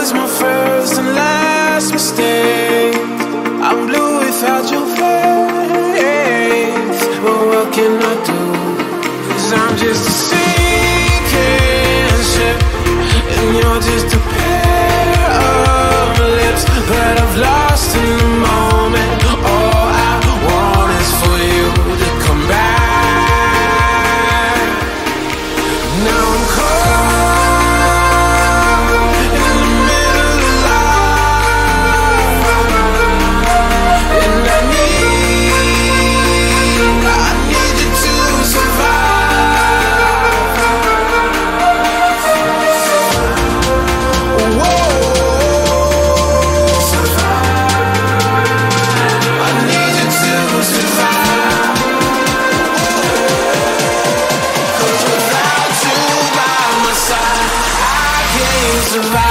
was my first and last mistake. I'm blue without your face. But what can I do? Cause I'm just around.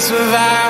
survive